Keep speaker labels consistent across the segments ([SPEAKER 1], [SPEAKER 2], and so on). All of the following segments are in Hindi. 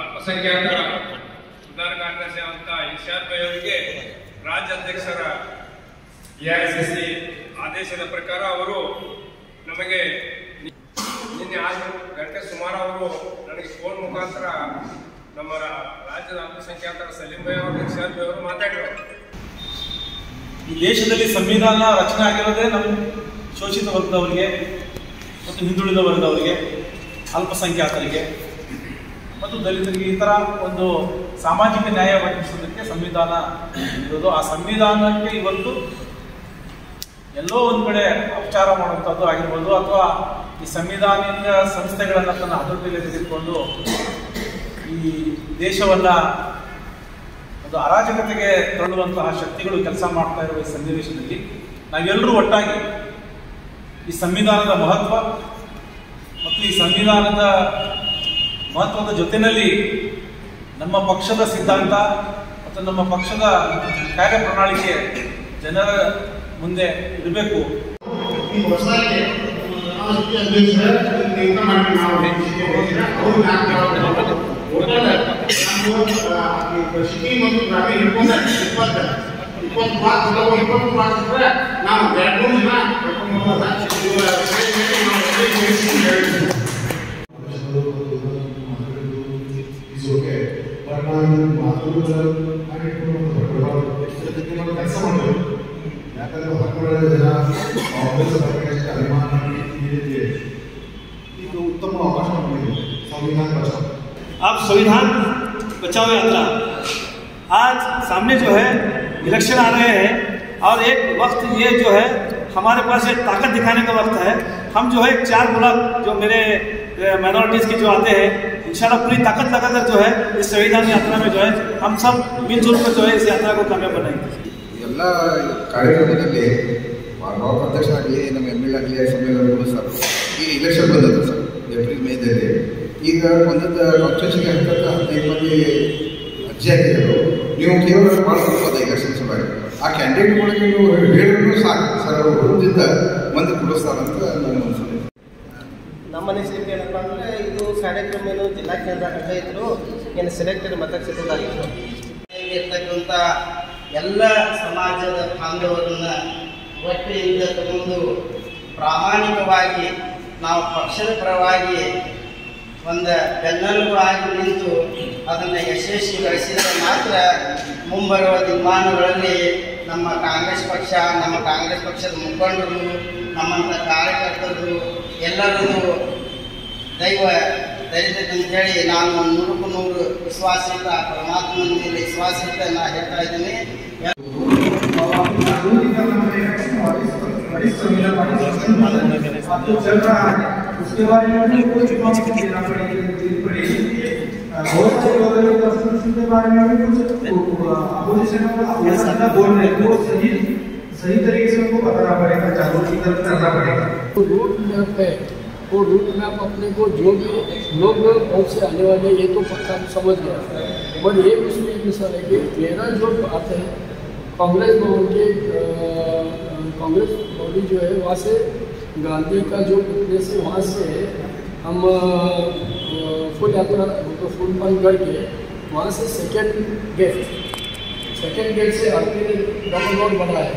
[SPEAKER 1] ಅಲ್ಪಸಂಖ್ಯಾತರ ಸುಧಾರ ಕಾಂಗ್ರೆಸ್ ಅಂತ ಇಶಾದ್ ಭಾಯ್ ಅವರಿಗೆ ರಾಜ್ಯ ಅಧ್ಯಕ್ಷರ ಎಐಸಿಸಿ ಆದೇಶದ ಪ್ರಕಾರ ಅವರು ನಮಗೆ ನಿನ್ನೆ ಆರು ಗಂಟೆ ಸುಮಾರು ಅವರು ನನಗೆ ಫೋನ್ ಮುಖಾಂತರ ನಮ್ಮ ರಾಜ್ಯದ ಅಲ್ಪಸಂಖ್ಯಾತರ ಸಲೀಂ ಭಾಯ್ ಅವರು ಇಶಾದ್ ಅವರು ಮಾತಾಡಿದರು.
[SPEAKER 2] ಈ ದೇಶದಲ್ಲಿ ಸಂವಿಧಾನ ರಚನೆ ಆಗಿರೋದೇ ನಮ್ಮ ಶೋಷಿತ ವರ್ಗದವರಿಗೆ ಮತ್ತು ಹಿಂದುಳಿದ ವರ್ಗದವರಿಗೆ, ಅಲ್ಪಸಂಖ್ಯಾತರಿಗೆ ಮತ್ತು ದಲಿತರಿಗೆ ಈ ಥರ ಒಂದು ಸಾಮಾಜಿಕ ನ್ಯಾಯ ಒದಗಿಸೋದಕ್ಕೆ ಸಂವಿಧಾನ ಇರೋದು. ಆ ಸಂವಿಧಾನಕ್ಕೆ ಇವತ್ತು ಎಲ್ಲೋ ಒಂದು ಕಡೆ ಉಪಚಾರ ಮಾಡುವಂಥದ್ದು ಆಗಿರ್ಬೋದು ಅಥವಾ ಈ ಸಂವಿಧಾನಿಕ ಸಂಸ್ಥೆಗಳನ್ನು ತನ್ನ ಅಭಿವೃದ್ಧಿಯಲ್ಲಿ ತೆಗೆದುಕೊಂಡು ಈ ದೇಶವನ್ನ ಒಂದು ಅರಾಜಕತೆಗೆ ತಳ್ಳುವಂತಹ ಶಕ್ತಿಗಳು ಕೆಲಸ ಮಾಡ್ತಾ ಇರುವ ಈ ಸನ್ನಿವೇಶದಲ್ಲಿ ನಾವೆಲ್ಲರೂ ಒಟ್ಟಾಗಿ ಈ ಸಂವಿಧಾನದ ಮಹತ್ವ ಮತ್ತು ಈ ಸಂವಿಧಾನದ ಮಹತ್ವದ ಜೊತೆಯಲ್ಲಿ ನಮ್ಮ ಪಕ್ಷದ ಸಿದ್ಧಾಂತ ಮತ್ತು ನಮ್ಮ ಪಕ್ಷದ ಕಾರ್ಯಪ್ರಣಾಳಿಕೆ ಜನರ ಮುಂದೆ ಇರಬೇಕು
[SPEAKER 3] ಈ ಹೊಸದಾಗಿ ರಾಷ್ಟ್ರೀಯ ಅಧ್ಯಕ್ಷರ ನೇಮಕ ಮಾಡಿ ನಾವು ಅವ್ರು ನಾಲ್ಕು ಒಟ್ಟಾರೆ ನಾವು ಈ ಸಿಟಿ ಮತ್ತು ಗ್ರಾಮೀಣ ಹಿಡ್ಕೊಂಡ ಇಪ್ಪತ್ತು ಇಪ್ಪತ್ತು ಮಾರ್ಕ್ಸ್ ಅದಾವ ಇಪ್ಪತ್ತು ಮಾರ್ಕ್ಸ್ ಇದ್ರೆ ನಾವು ಎರಡು ಮೂರು ಜನ ಕರ್ಕೊಂಡು ಹೋಗೋದ ಇವ್ರ ಕೈಯಲ್ಲಿ ನಾವು ಒಳ್ಳೆ ಕೆಲಸ ಹೇಳಿದ್ವಿ.
[SPEAKER 4] is okay. But ನಾನು ಮಾತುಗಳ ಕೆಲಸ ಮಾಡಬೇಕು ಯಾಕಂದ್ರೆ ಹೊರಗಡೆ ಜನ ಕಾಂಗ್ರೆಸ್ ಬಗ್ಗೆ ಎಷ್ಟು ಅಭಿಮಾನ ಈ ರೀತಿ ಇದು ಉತ್ತಮ ಅವಕಾಶ ನಮಗೆ ಸಂವಿಧಾನ ಬಚಾವ್
[SPEAKER 5] आप संविधान बचाओ यात्रा आज सामने जो है इलेक्शन आ रहे हैं और एक वक्त ये जो है हमारे पास एक ताकत दिखाने का वक्त है हम जो है चार ब्लॉक जो मेरे माइनॉरिटीज़ के जो आते हैं इंशाल्लाह पूरी ताकत लगाकर जो है इस संविधान यात्रा में जो है हम सब मिलजुल कर जो है इस यात्रा को कामयाब बनाएंगे
[SPEAKER 6] ಎಲ್ಲ ಕಾರ್ಯಕ್ರಮದಲ್ಲಿ ಬಾಬಾ ಪ್ರದೇಶ ಆಗಲಿ, ನಮ್ಮ ಎಂ ಎಲ್ ಆಗಲಿ ಸಮ್ಮೇಳನಗಳು ಸರ್. ಈ ಇಲೆಕ್ಷನ್ ಬಂದದ್ದು ಸರ್ ಏಪ್ರಿಲ್ ಮೇದಲ್ಲಿ ಈಗ ಒಂದೊಂದು ಕಾನ್ಸ್ಟಿಟ್ಯೂಷನ್ಗೆ ಹತ್ತಕ್ಕೆ ಹದಿನೈದು ಮಂದಿ ಅರ್ಜಿ ಹಾಕಿದ್ರು. ನೀವು ಕೇವಲ ಮಾಡ್ಬೋದು ಇಲೆಕ್ಷನ್ ಸಲುವಾಗಿ ಆ ಕ್ಯಾಂಡಿಡೇಟ್ಗಳಿಗೆ ನೀವು ಹೇಳಿದ್ರು ಸಾಕು. ಸರ್, ಅವರು ಹುರುದಿಂದ ಮಂದಿ ಕೊಡಿಸ್ತಾರಂತ ನನ್ನ ಅನ್ಸುತ್ತೆ
[SPEAKER 7] ನಮ್ಮ ಅನಿಸಿಕೆ ಏನಪ್ಪ ಅಂದರೆ ಇದು ಕಾರ್ಯಕ್ರಮ ಏನು ಜಿಲ್ಲಾ ಕೇಂದ್ರ ಇದ್ರು, ಏನು ಸೆಲೆಕ್ಟೆಡ್ ಮತಕ್ಷೇತ್ರದಾಗಿತ್ತು ಇರ್ತಕ್ಕಂಥ ಎಲ್ಲ ಸಮಾಜದ ಬಾಂಧವರನ್ನ ಒಟ್ಟಿಯಿಂದ ತಗೊಂಡು ಪ್ರಾಮಾಣಿಕವಾಗಿ ನಾವು ಪಕ್ಷದ ಪರವಾಗಿ ಒಂದು ಬೆನ್ನೆಲುಬಾಗಿ ನಿಂತು ಅದನ್ನು ಯಶಸ್ವಿಗೊಳಿಸಿದರೆ ಮಾತ್ರ ಮುಂಬರುವ ದಿನಮಾನಗಳಲ್ಲಿ ನಮ್ಮ ಕಾಂಗ್ರೆಸ್ ಪಕ್ಷ, ನಮ್ಮ ಕಾಂಗ್ರೆಸ್ ಪಕ್ಷದ ಮುಖಂಡರು ನಮ್ಮಂಥ ಕಾರ್ಯಕರ್ತರು ಎಲ್ಲರೂ ದೈವ ದೈವಕ್ಕಂತೇಳಿ ನಾನು ನೂರಕ್ಕೂ ನೂರು ವಿಶ್ವಾಸಯುತ ಪರಮಾತ್ಮನ ಮೇಲೆ ವಿಶ್ವಾಸಯುತ ನಾ ಹೇಳ್ತಾ ಇದ್ದೀನಿ
[SPEAKER 8] तो चल रहा है उसके बारे में भी कुछ चुनौती देना पड़ेगी देनी पड़ेगी बहुत सारे लोग हैं कॉन्स्टिट्यूशन के बारे में भी कुछ अपोजिशन अपोजिशन बोल रहे हैं वो सही सही तरीके से उनको बताना पड़ेगा जागरूक करना पड़ेगा
[SPEAKER 9] रूट मैप है वो रूट मैप अपने को जो भी लोग कौन से आने वाले ये तो पक्का समझ गया। और ये एक मिसाल है कि मेरा जो बात है, कांग्रेस भवन के कांग्रेस बॉडी जो है, वहाँ से गांधी का जो प्लेस है वहाँ से हम फुल यात्रा तो फुल बंद करके वहाँ से सेकेंड गेट सेकेंड गेट से आरपी ने डबल रोड बनाया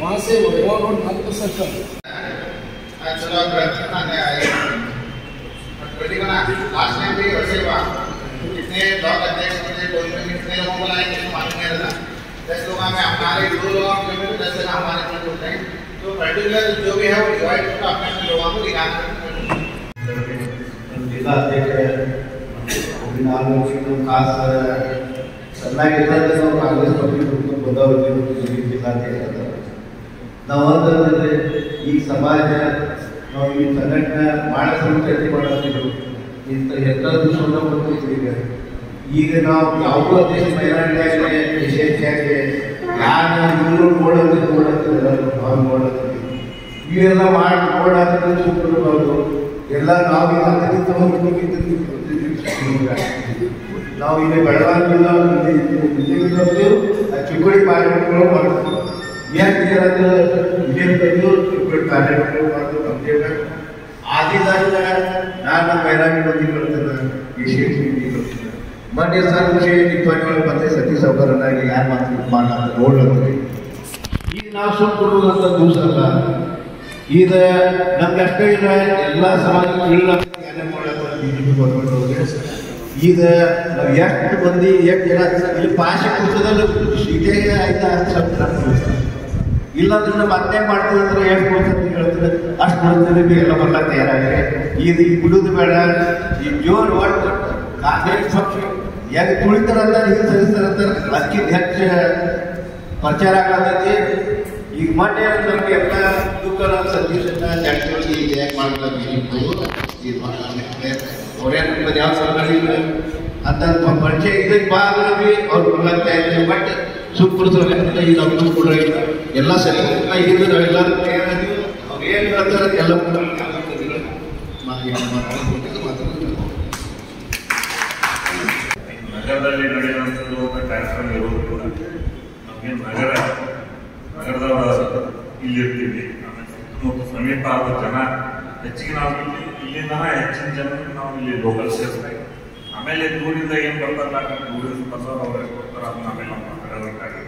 [SPEAKER 9] वहाँ से वैभव रोड नागपुर सर्कल
[SPEAKER 3] चलो लास्ट टाइम भी वैसे हुआ कितने ब्लॉक अध्यक्ष मुझे कोई में कितने लोगों को लाए किसी मालूम नहीं रहता दस लोग हमें हमारे दो लोग जो भी दस जगह हमारे में होते हैं तो पर्टिकुलर जो भी है वो डिवाइड करके अपने अपने लोगों को दिखाना
[SPEAKER 4] जिल्हा अध्यक्ष गोपीनाथ खास सल्ला घेतला तर ನಾವು ಕಾಂಗ್ರೆಸ್ ಪಕ್ಷ ಬಂದವರು ಜಿಲ್ಲಾಧ್ಯಕ್ಷ ನಾವಂತಂದ್ರೆ ಈ ಸಮಾಜ ನಾವು ಈ ಸಂಘಟನೆ ಭಾಳ ಸಂಸ್ಕೃತಿ ಮಾಡತ್ತಿದ್ರು ಇಂಥ ಎಲ್ಲ ದೂಷಣ ಬಂದಿದೆ ಈಗ ನಾವು ಯಾವುದೋ ದೇಶ ಬದಲಾವಣೆ ವಿಶೇಷವಾಗಿ ಯಾರು ಇವರು ನೋಡೋದು ನೋಡೋದು ಎಲ್ಲರೂ ನಾವು ನೋಡೋದು. ಇವೆಲ್ಲ ಮಾಡಿ ನೋಡೋದು ಸುಮ್ಮನಿರ್ಬಾರ್ದು ಎಲ್ಲ ನಾವು ಇಲ್ಲಕ್ಕಿಂತ ನಾವು ಇಲ್ಲಿ ಬೆಳಗಾವಿಲ್ಲ ಇಲ್ಲಿ ಚಿಕ್ಕಡಿ ಕಾರ್ಯಕ್ರಮಗಳು ಮಾಡ್ತೀವಿ ಯಾಕೆ ಇಲ್ಲಿರ್ತದ್ದು ಚಿಕ್ಕಡಿ ಕಾರ್ಯಕ್ರಮಗಳು ಮಾಡ್ತೀವಿ ನಮ್ಗೆ ಆದಿದಾಗ ನಾನು ಬೈರಾಗಿ ಬಂದು ಕಳ್ತದ ಈ ಶೇಷಿ ಕಳ್ತದ ಸರ್ ಶೇಷಿ ಧ್ವನಿಗಳು ಮತ್ತೆ ಸತಿ ಸೌಕರ್ಯನಾಗಿ ಯಾರು ಮಾತು ಮಾಡ ನೋಡ್ಲಂದ್ರೆ ಈಗ ನಾವು ಸುಮ್ ಕೊಡುವುದಂತ ದಿವಸ ಅಲ್ಲ. ಈಗ ನಮ್ಗೆ ಅಷ್ಟೇ ಇಲ್ಲ, ಎಲ್ಲ ಸಮಾಜ ಈಗ ಎಷ್ಟು ಮಂದಿ ಎಷ್ಟು ಜನ ಇಲ್ಲಿ ಭಾಷೆ ಕುರಿತದಲ್ಲಿ ಸೀತೆಗೆ ಐದು ಹತ್ತು ಅತ್ತೆ ಮಾಡ್ತೀವಿ ಅಂದ್ರೆ ಎಷ್ಟು ಕೊಡ್ತಾರೆ ಹೇಳ್ತಾರೆ ಅಷ್ಟು ಮಂದಿ ಎಲ್ಲ ಬರ್ಲಾಕ ತಯಾರಾಗಿದೆ ಇದು ಈಗ ಬಿಡುದು ಬೇಡ ಈ ಜೋರು ಒಟ್ಟು ಕಾಂಗ್ರೆಸ್ ಪಕ್ಷ ಹೆಂಗ್ ತುಳಿತಾರಂತ ಹಿಂಗೆ ಸರಿಸ್ತಾರಂತ ಅದಕ್ಕಿಂತ ಹೆಚ್ಚು ಪ್ರಚಾರ ಆಗತೈತಿ ಈಗ ಮೊನ್ನೆ ನಮಗೆ ಎಲ್ಲ ದುಃಖ ಸತೀಶನ್ನ ಜಾರಕಿಹೊಳಿ ಈಗ ಯಾಕೆ ಮಾಡ್ತಾರೆ ಅವ್ರೇನು ನಿಮ್ಮದು ಯಾವ ಸರ್ಕಾರ ಇಲ್ಲ ಅಂತ ಪರಿಚಯ ಇದಕ್ಕೆ ಬಾಗಿ ಅವ್ರು ಬರ್ಲಾಗ್ತಾ ಇದ್ದಾರೆ ಬಟ್ ಸುಪ್ರಸರ ಈಗ ನಮ್ದು ಕೂಡ ಇಲ್ಲ. ಎಲ್ಲ ಸರಿ. ಈಗ ನಾವೆಲ್ಲರೂ ಎಲ್ಲ ಅವ್ರು ಏನು ಹೇಳ್ತಾರೆ ಎಲ್ಲ
[SPEAKER 10] ನಗರದಲ್ಲಿ ನಡೆಯುವಂಥದ್ದು ಒಂದು ಕಾರ್ಯಕ್ರಮ ಇರೋದು ಕೂಡ ನಮಗೆ ನಗರ, ನಗರದವರ ಇಲ್ಲಿರ್ತೀವಿ ಸಮೀಪ ಆದ ಜನ, ಹೆಚ್ಚಿಗೆ ನಾವು ಇಲ್ಲಿ ಇಲ್ಲಿಂದ ಹೆಚ್ಚಿನ ಜನ ನಾವು ಇಲ್ಲಿ ಲೋಕಲ್ ಸೇರಿಸ್ತೀವಿ. ಆಮೇಲೆ ದೂರಿಂದ ಏನು ಬರ್ತಾರಲ್ಲ ದೂರಿಂದ ಬರ್ತಾರೆ ಅವ್ರಿಗೆ ಕೊಡ್ತಾರೆ ಅದನ್ನ ಆಮೇಲೆ ನಮ್ಮ ನಗರದಕ್ಕಾಗಿ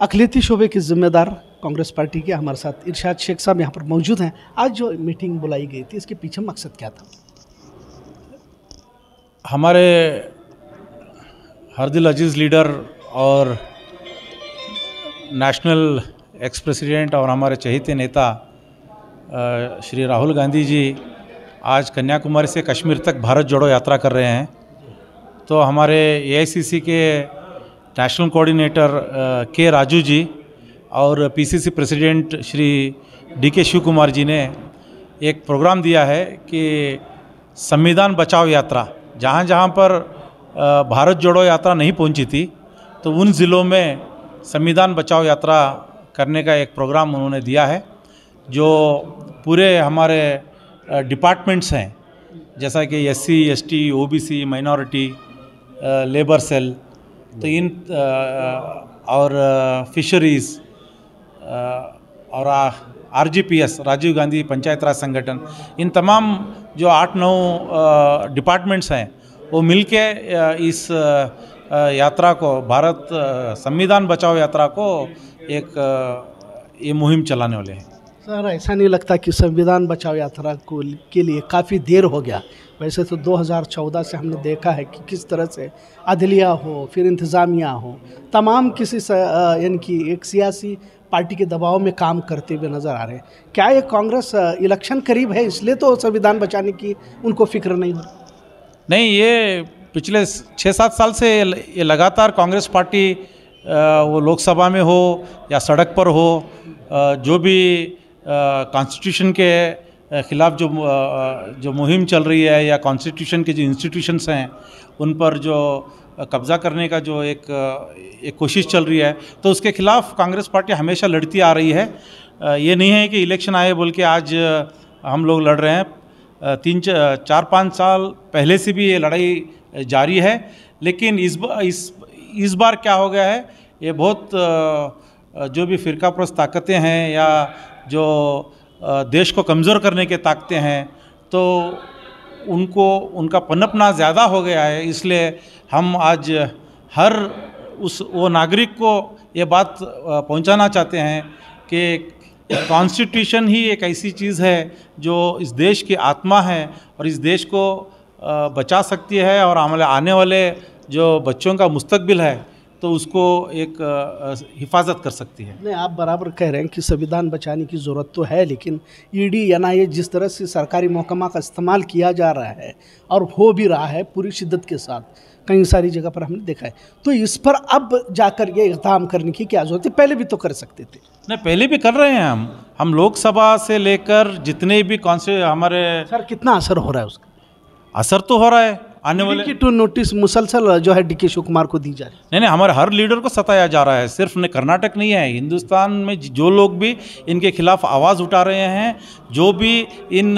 [SPEAKER 11] अखिलेती शोबे के जिम्मेदार कांग्रेस पार्टी के हमारे साथ इरशाद शेख साहब यहाँ पर मौजूद हैं आज जो मीटिंग बुलाई गई थी इसके पीछे मकसद क्या था
[SPEAKER 2] हमारे हरदिल अज़ीज़ लीडर और नेशनल एक्स प्रेसिडेंट और हमारे चहेते नेता श्री राहुल गांधी जी आज कन्याकुमारी से कश्मीर तक भारत जोड़ो यात्रा कर रहे हैं। तो हमारे एआईसीसी के नेशनल कोऑर्डिनेटर के राजू जी और पीसीसी प्रेसिडेंट श्री डी के शिव कुमार जी ने एक प्रोग्राम दिया है कि संविधान बचाओ यात्रा जहाँ जहाँ पर भारत जोड़ो यात्रा नहीं पहुँची थी तो उन ज़िलों में संविधान बचाओ यात्रा करने का एक प्रोग्राम उन्होंने दिया है, जो पूरे हमारे डिपार्टमेंट्स हैं, जैसा कि S C S T O B C minority labour cell तो इन और फिशरीज़ और R G P S Rajiv Gandhi Panchayat Raj Sangathan इन तमाम जो आठ नौ डिपार्टमेंट्स हैं, वो मिल के इस यात्रा को, भारत संविधान बचाओ यात्रा को एक ये मुहिम चलाने वाले हैं।
[SPEAKER 11] सर, ऐसा नहीं लगता कि संविधान बचाओ यात्रा को के लिए काफ़ी देर हो गया। वैसे तो 2014 से हमने देखा है कि किस तरह से अदलिया हो, फिर इंतज़ामिया हो, तमाम किसी यानी कि एक सियासी पार्टी के दबाव में काम करते हुए नज़र आ रहे हैं। क्या ये कांग्रेस इलेक्शन करीब है इसलिए तो संविधान बचाने की उनको फ़िक्र नहीं हो?
[SPEAKER 2] नहीं, ये पिछले छः सात साल से ये लगातार कांग्रेस पार्टी वो लोकसभा में हो या सड़क पर हो जो भी कॉन्स्टिट्यूशन के खिलाफ जो जो मुहिम चल रही है या कॉन्स्टिट्यूशन के जो इंस्टीट्यूशंस हैं, उन पर जो कब्ज़ा करने का जो एक एक कोशिश चल रही है तो उसके खिलाफ कांग्रेस पार्टी हमेशा लड़ती आ रही है। ये नहीं है कि इलेक्शन आए बोल के आज हम लोग लड़ रहे हैं। तीन चार पाँच साल पहले से भी ये लड़ाई जारी है लेकिन इस बा, इस इस बार क्या हो गया है ये बहुत जो भी फ़िरका परस्त ताकतें हैं या जो देश को कमज़ोर करने के ताकतें हैं तो उनको उनका पनपना ज़्यादा हो गया है इसलिए हम आज हर उस, वो नागरिक को ये बात पहुंचाना चाहते हैं कि कॉन्स्टिट्यूशन ही एक ऐसी चीज़ है जो इस देश की आत्मा है और इस देश को बचा सकती है और हमारे आने वाले जो बच्चों का मुस्तकबिल है तो उसको एक हिफाजत कर सकती है।
[SPEAKER 11] नहीं, आप बराबर कह रहे हैं कि संविधान बचाने की ज़रूरत तो है, लेकिन ईडी एनआईए जिस तरह से सरकारी महकमा का इस्तेमाल किया जा रहा है और हो भी रहा है पूरी शिद्दत के साथ कई सारी जगह पर हमने देखा है। तो इस पर अब जाकर ये इकदाम करने की क्या ज़रूरत है? पहले भी तो कर सकते थे।
[SPEAKER 2] नहीं पहले भी कर रहे हैं हम। हम लोकसभा से लेकर जितने भी कौन से हमारे
[SPEAKER 11] सर कितना असर हो रहा है उसका?
[SPEAKER 2] असर तो हो रहा है। आने वाले
[SPEAKER 11] की टू नोटिस मुसलसल जो है डी के शिव कुमार को दी जा रही है।
[SPEAKER 2] नहीं नहीं हमारे हर लीडर को सताया जा रहा है। सिर्फ़ ने कर्नाटक नहीं है हिंदुस्तान में जो लोग भी इनके खिलाफ आवाज़ उठा रहे हैं जो भी इन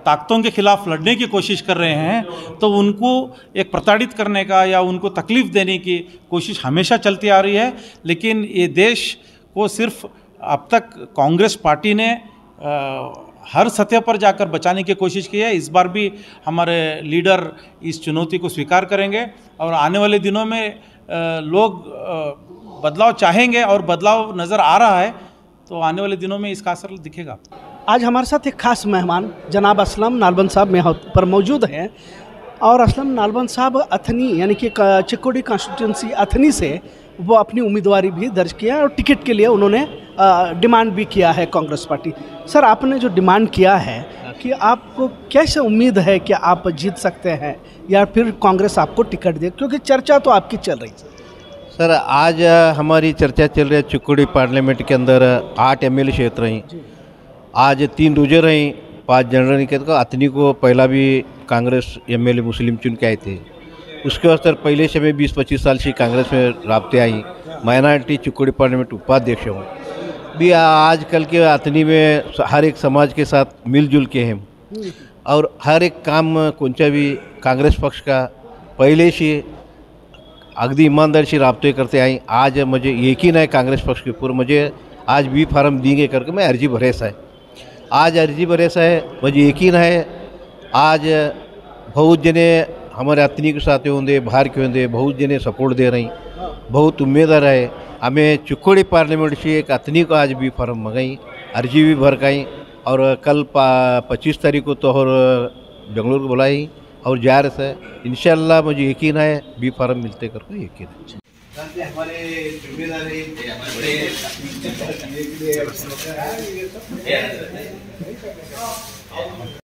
[SPEAKER 2] ताकतों के खिलाफ लड़ने की कोशिश कर रहे हैं तो उनको एक प्रताड़ित करने का या उनको तकलीफ़ देने की कोशिश हमेशा चलती आ रही है। लेकिन ये देश को सिर्फ़ अब तक कांग्रेस पार्टी ने हर सतह पर जाकर बचाने की कोशिश की है। इस बार भी हमारे लीडर इस चुनौती को स्वीकार करेंगे और आने वाले दिनों में लोग बदलाव चाहेंगे और बदलाव नज़र आ रहा है तो आने वाले दिनों में इसका असर दिखेगा।
[SPEAKER 11] आज हमारे साथ एक खास मेहमान, जनाब असलम नालबंद साहब यहाँ पर मौजूद हैं। और असलम नालबंद साहब अथनी यानी कि क- चिकोड़ी कॉन्स्टिट्यूंसी अथनी से वो अपनी उम्मीदवारी भी दर्ज किया और टिकट के लिए उन्होंने डिमांड भी किया है कांग्रेस पार्टी। सर आपने जो डिमांड किया है कि आपको कैसे उम्मीद है कि आप जीत सकते हैं या फिर कांग्रेस आपको टिकट दे? क्योंकि चर्चा तो आपकी चल रही है।
[SPEAKER 4] सर आज हमारी चर्चा चल रही है चिकोड़ी पार्लियामेंट के अंदर आठ एम क्षेत्र हैं। आज तीन रोज़े रही पाँच जनरल के तो अतनी को पहला भी कांग्रेस एमएलए मुस्लिम चुन के आए थे। उसके वास्ते पहले से मैं बीस पच्चीस साल से कांग्रेस में रबते आई। माइनॉरिटी चिकोड़ी पार्लियामेंट उपाध्यक्ष हूँ। भी आजकल के अतनी में हर एक समाज के साथ मिलजुल के हैं। और हर एक काम कोणत्या भी कांग्रेस पक्ष का पहले से अगदी ईमानदारी से रबते करते आई। आज मुझे यकीन है कांग्रेस पक्ष के ऊपर। मुझे आज बी फार्म देंगे करके मैं अर्जी भरेसा है। आज अर्जी भरेसा है, मुझे यकीन है आज बहुत जने हमारे के साथ होंगे बाहर के होंगे बहुत जने सपोर्ट दे रही, बहुत उम्मीदवार है हमें चुकोड़ी पार्लियामेंट से एक अतनी को आज बी फार्म मंगाई, अर्जी भी भर गई, और कल पच्चीस तारीख को तो और बेंगलुरु को बुलाई, और जा रहे है इंशाल्लाह मुझे यकीन है बी फार्म मिलते करके यकीन है।
[SPEAKER 12] हमारे बड़े